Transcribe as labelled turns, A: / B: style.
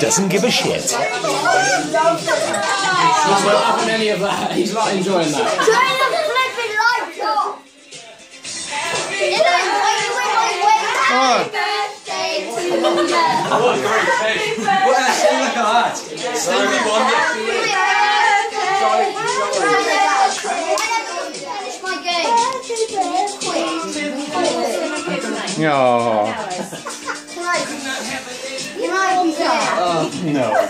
A: Doesn't give a shit.
B: He's not having any of that. He's not enjoying that.
C: You.
B: What a great face. What a hell look at that. Stevie Wonder.
C: Finish my game. Quick.
A: Oh, no.